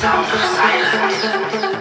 sound of silence.